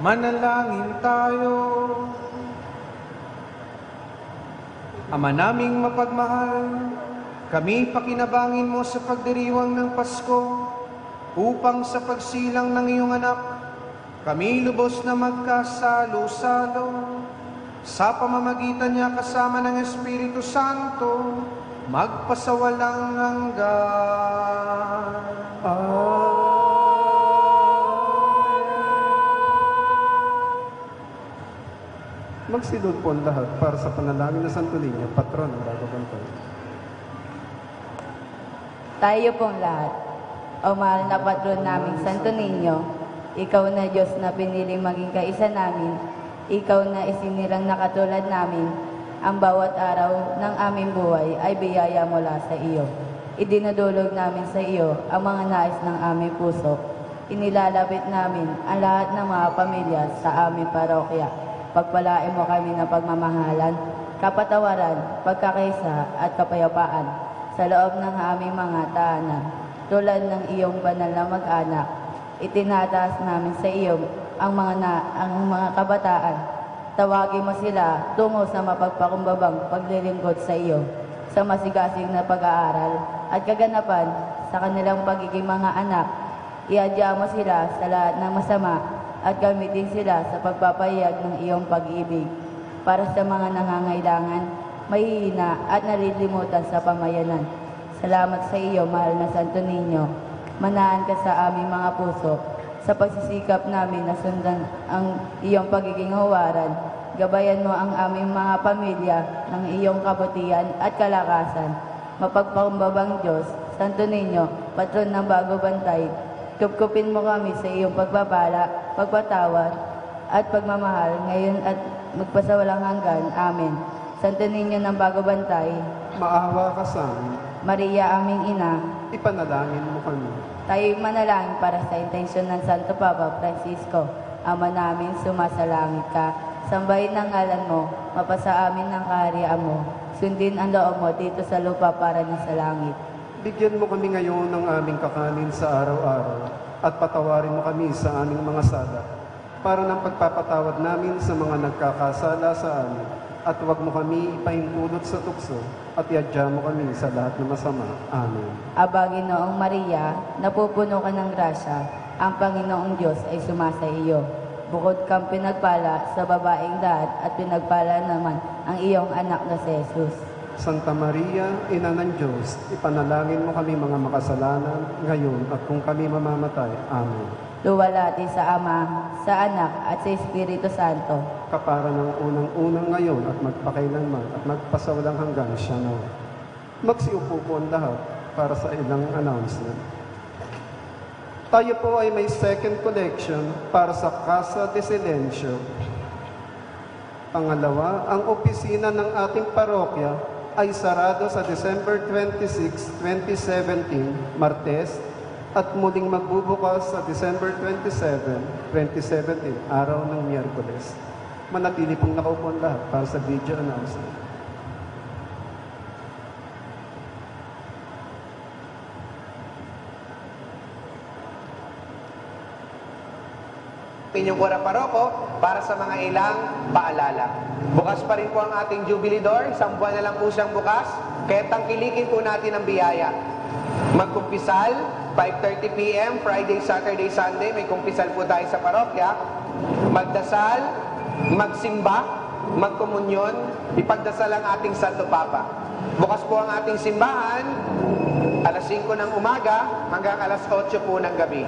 Manalangin tayo. Ama naming mapagmahal, kami pakinabangin mo sa pagdiriwang ng Pasko upang sa pagsilang ng iyong anak, kami lubos na magkasalo-salo sa pamamagitan niya kasama ng Espiritu Santo, magpasawalang hanggan. Magsilod po ang lahat para sa panalangin ng Santo Niño, patron ng Bago Bantay. Tayo pong lahat, o mahal na patron naming Santo Niño, ikaw na Diyos na piniling maging kaisa namin, ikaw na isinirang na katulad namin, ang bawat araw ng aming buhay ay biyaya mula sa iyo. Idinudulog namin sa iyo ang mga nais ng aming puso. Inilalapit namin ang lahat ng mga pamilya sa aming parokya. Pagpalain mo kami ng pagmamahalan, kapatawaran, pagkakaisa at kapayapaan sa loob ng aming mga tahanan. Tulad ng iyong banal na mag-anak, itinataas namin sa iyo ang mga, na, ang mga kabataan. Tawagin mo sila tungo sa mapagpakumbabang paglilingkod sa iyo, sa masigasig na pag-aaral at kaganapan sa kanilang pagiging mga anak. Iadya mo sila sa lahat ng masama at gamitin sila sa pagpapayag ng iyong pag-ibig para sa mga nangangailangan, mahihina at nalilimutan sa pamayanan. Salamat sa iyo, mahal na Santo Niño. Manaan ka sa aming mga puso sa pagsisikap namin na sundan ang iyong pagiging huwaran. Gabayan mo ang aming mga pamilya ng iyong kabutihan at kalakasan. Mapagpakumbabang Diyos, Santo Niño, patron ng bago bantay, Kupkupin mo kami sa iyong pagpapala, pagpatawad, at pagmamahal ngayon at magpasawalang hanggan. Amen. Santo Niño ng Bago Bantay, Maawa ka sa amin, Maria aming ina, ipanalangin mo kami. tayo'y manalangin para sa intensyon ng Santo Papa Francisco. Ama namin, sumasalangit ka. Sambahin ang ngalan mo, mapasa amin ng kaharian mo. Sundin ang loob mo dito sa lupa para na sa langit. Bigyan mo kami ngayon ng aming kakanin sa araw-araw at patawarin mo kami sa aming mga sala para ng pagpapatawad namin sa mga nagkakasala sa amin at huwag mo kami ipahintulot sa tukso at iadya mo kami sa lahat ng masama. Amen. Aba, Ginoong Maria, napupuno ka ng grasya, ang Panginoong Diyos ay sumasa iyo. Bukod kang pinagpala sa babaeng lahat at pinagpala naman ang iyong anak na si Jesus. Santa Maria, Ina ng Diyos, ipanalangin mo kami mga makasalanan ngayon at kung kami mamamatay. Amen. Luwalati sa Ama, sa Anak at sa Espiritu Santo. Kapara ng unang-unang ngayon at magpakailanman at magpasawalang hanggan siya na. Magsiupo po ang lahat para sa ilang announcement. Tayo po ay may second collection para sa Casa de Silencio. Pangalawa, ang opisina ng ating parokya ay sarado sa December 26, 2017, Martes, at muling magbubukas sa December 27, 2017, araw ng Miyerkules. Manatili pong nakaupo lahat para sa video announcement. Inyong Kura Paroko para sa mga ilang paalala. Bukas pa rin po ang ating Jubilee Door. Isang buwan na lang po siyang bukas. Kaya tangkilikin po natin ang biyaya. Magkumpisal, 5.30pm, Friday, Saturday, Sunday. May kumpisal po tayo sa parokya. Magdasal, magsimba, magkomunyon, ipagdasal ang ating Santo Papa. Bukas po ang ating simbahan, alas 5 ng umaga hanggang alas 8 po ng gabi.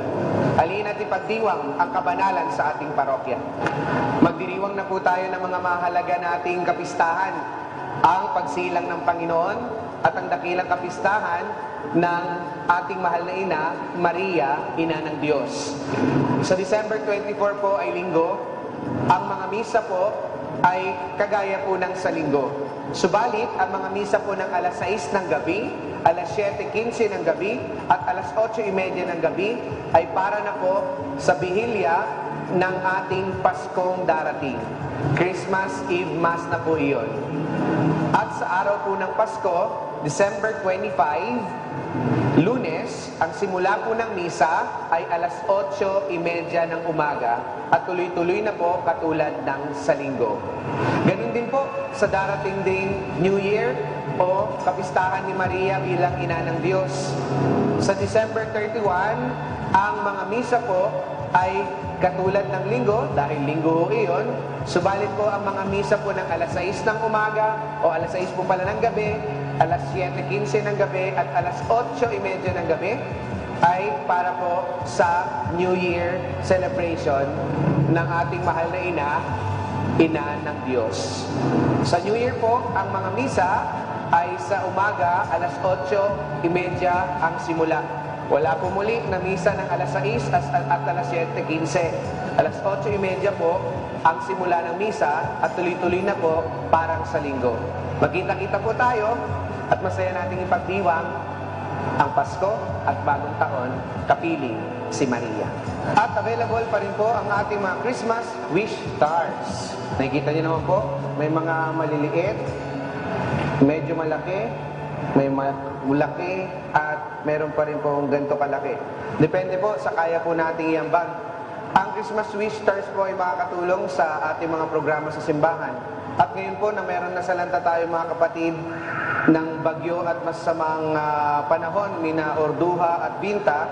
Halina't ipagdiwang ang kabanalan sa ating parokya. Magdiriwang na po tayo ng mga mahalaga nating kapistahan. Ang pagsilang ng Panginoon at ang dakilang kapistahan ng ating mahal na ina, Maria, ina ng Diyos. Sa December 24 po ay linggo. Ang mga misa po ay kagaya po ng sa linggo. Subalit, ang mga misa po ng alas 6 ng gabi, alas 7.15 ng gabi, at alas 8.30 ng gabi ay para na po sa bihilya ng ating Paskong darating. Christmas Eve Mass na po iyon. At sa araw po ng Pasko, December 25, Lunes, ang simula po ng misa ay alas 8.30 ng umaga at tuloy-tuloy na po katulad ng sa linggo. Ganun din po sa darating ding New Year o kapistahan ni Maria bilang ina ng Diyos. Sa December 31, ang mga misa po ay katulad ng linggo, dahil linggo ho iyon, subalit po ang mga misa po ng alas 6 ng umaga o alas 6 po pala ng gabi, alas 7.15 ng gabi at alas 8.30 ng gabi ay para po sa New Year celebration ng ating mahal na ina, ina ng Diyos. Sa New Year po, ang mga misa ay sa umaga, alas 8.30 ang simula. Wala po muli na misa ng alas 6 at, at, alas 7.15. Alas 8.30 po ang simula ng misa at tuloy-tuloy na po parang sa linggo. Magkita-kita po tayo at masaya nating ipagdiwang ang Pasko at Bagong Taon, kapiling si Maria. At available pa rin po ang ating mga Christmas wish stars. Nakikita niyo naman po, may mga maliliit, medyo malaki, may malaki, at meron pa rin po ganito kalaki. Depende po sa kaya po nating iambag. Ang Christmas Wish Stars po ay makakatulong sa ating mga programa sa simbahan. At ngayon po na meron na salanta tayo mga kapatid ng bagyo at masamang ah, panahon ni na Orduha at Binta,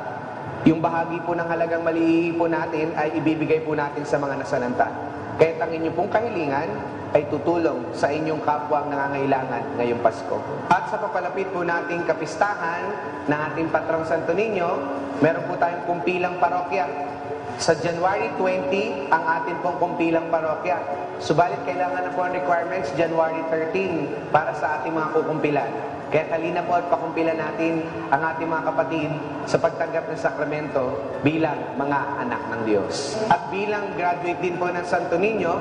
yung bahagi po ng halagang malihi po natin ay ibibigay po natin sa mga nasalanta. Kahit ang inyong pong kahilingan ay tutulong sa inyong kapwa nangangailangan ngayong Pasko. At sa papalapit po nating kapistahan ng ating Patrong Santo Niño, meron po tayong kumpilang parokya. Sa January 20, ang atin pong kumpilang parokya. Subalit kailangan na po ang requirements January 13 para sa ating mga kukumpilan. Kaya kalina po at pakumpilan natin ang ating mga kapatid sa pagtanggap ng sakramento bilang mga anak ng Diyos. At bilang graduate din po ng Santo Niño,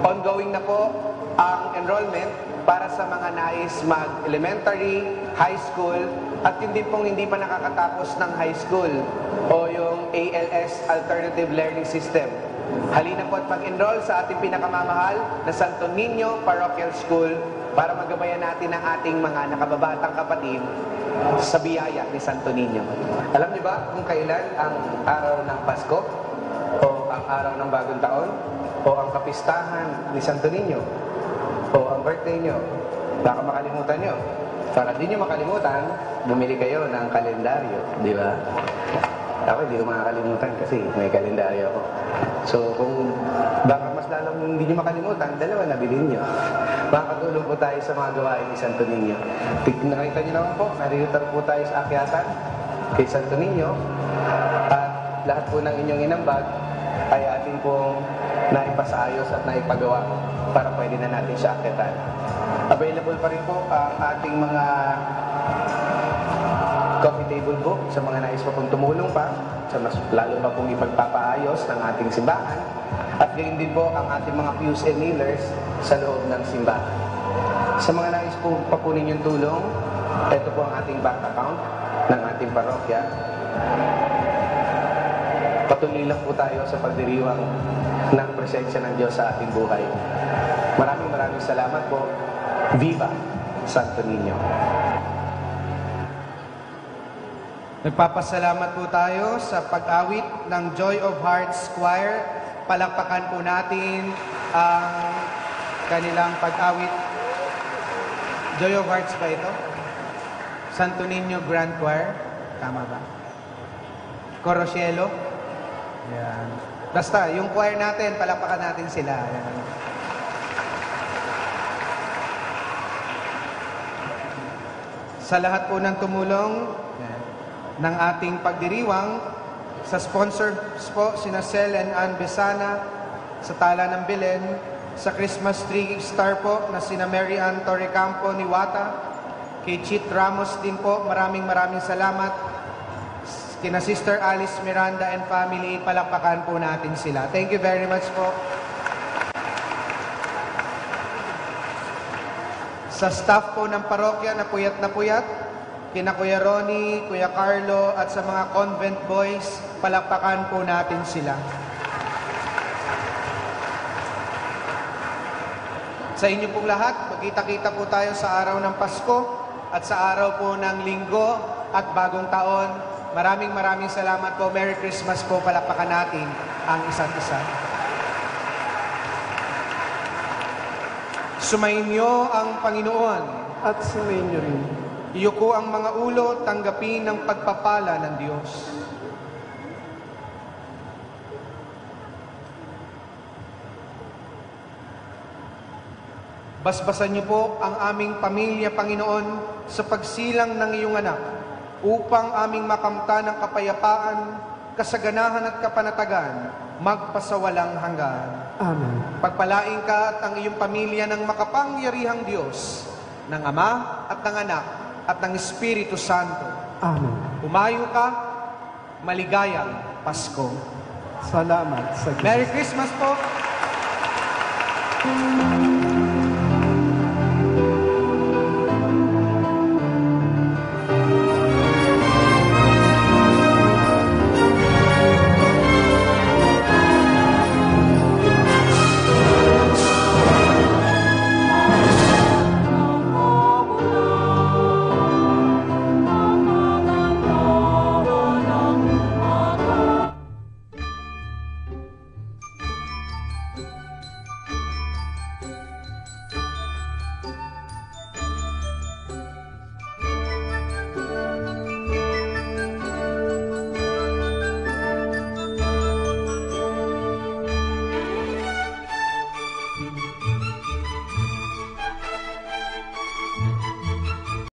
ongoing na po ang enrollment para sa mga nais mag-elementary, high school, at yun din pong hindi pa nakakatapos ng high school o yung ALS Alternative Learning System. Halina po at mag-enroll sa ating pinakamamahal na Santo Niño Parochial School para magabayan natin ang ating mga nakababatang kapatid sa biyaya ni Santo Niño. Alam niyo ba kung kailan ang araw ng Pasko? Araw ng Bagong Taon? O ang kapistahan ni Santo Niño? O ang birthday nyo? Baka makalimutan nyo. Para di nyo makalimutan, bumili kayo ng kalendaryo. Di ba? Ako hindi ko makakalimutan kasi may kalendaryo ako. So kung baka mas lalong hindi nyo makalimutan, dalawa na bilhin nyo. Makakatulong po tayo sa mga gawain ni Santo Niño. Nakita nyo naman po, narito po tayo sa akyatan kay Santo Niño. At lahat po ng inyong inambag ay atin pong naipasayos at naipagawa para pwede na natin siya akyatan. Available pa rin po ang ating mga coffee table book sa mga nais pa pong tumulong pa sa mas lalo pa pong ipagpapaayos ng ating simbahan at gayon din po ang ating mga pews and kneelers sa loob ng simbahan. Sa mga nais po pa po ninyong tulong, ito po ang ating bank account ng ating parokya. Patuloy lang po tayo sa pagdiriwang ng presensya ng Diyos sa ating buhay. Maraming maraming salamat po. Viva Santo Niño. Nagpapasalamat po tayo sa pag-awit ng Joy of Hearts Choir. Palakpakan po natin ang kanilang pag-awit. Joy of Hearts ba ito? Santo Niño Grand Choir. Tama ba? Corosielo. Yan. Basta, yung choir natin, palakpakan natin sila. Yan. Sa lahat po ng tumulong, ng ating pagdiriwang sa sponsors po sina Sel and Ann Besana sa Tala ng Belen, sa Christmas tree star po na sina Mary Ann Torrecampo ni Wata, kay Chit Ramos din po, maraming maraming salamat. Kina Sister Alice Miranda and family, palakpakan po natin sila. Thank you very much po. Sa staff po ng parokya na puyat na puyat, kina Kuya Ronnie, Kuya Carlo, at sa mga convent boys, palakpakan po natin sila. Sa inyo pong lahat, magkita-kita po tayo sa araw ng Pasko at sa araw po ng Linggo at bagong taon. Maraming maraming salamat po. Merry Christmas po. Palapakan natin ang isa't isa. Sumainyo ang Panginoon. At sumainyo rin. Iyuko ang mga ulo, tanggapin ang pagpapala ng Diyos. Basbasan niyo po ang aming pamilya, Panginoon, sa pagsilang ng iyong anak, upang aming makamta ng kapayapaan, kasaganahan at kapanatagan, magpasawalang hanggan. Amen. Pagpalain ka at ang iyong pamilya ng makapangyarihang Diyos, ng Ama at ng Anak at ng Espiritu Santo. Amen. Umayo ka, maligayang Pasko. Salamat sa Diyos. Merry Christmas po!